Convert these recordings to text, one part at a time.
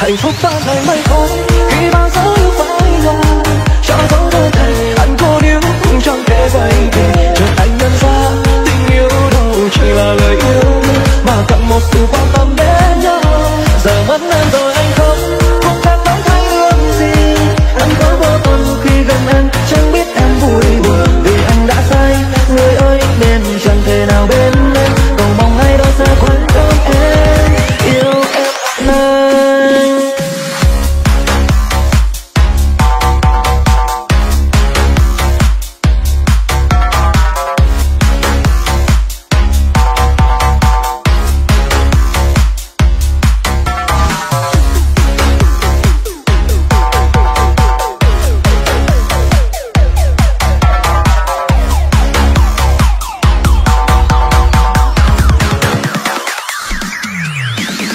hạnh phúc ban ngày mây khói khi bao dấu yêu phải nhòa cho dấu đơn thành anh cô cũng chẳng thể quay về chợt anh nhận ra tình yêu đâu chỉ là lời yêu. Mà cần một sự quan tâm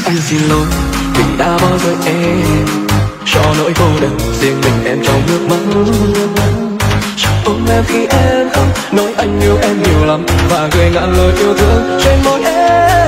anh xin lỗi vì đã bỏ rơi em. Cho nỗi cô đơn riêng mình em trong nước mắt. Ôm em khi em khóc, nói anh yêu em nhiều lắm và gửi ngàn lời yêu thương trên môi em.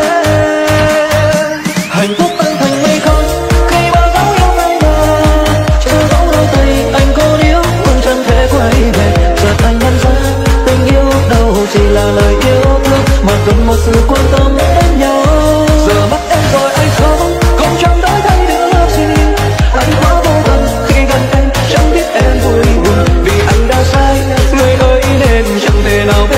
No.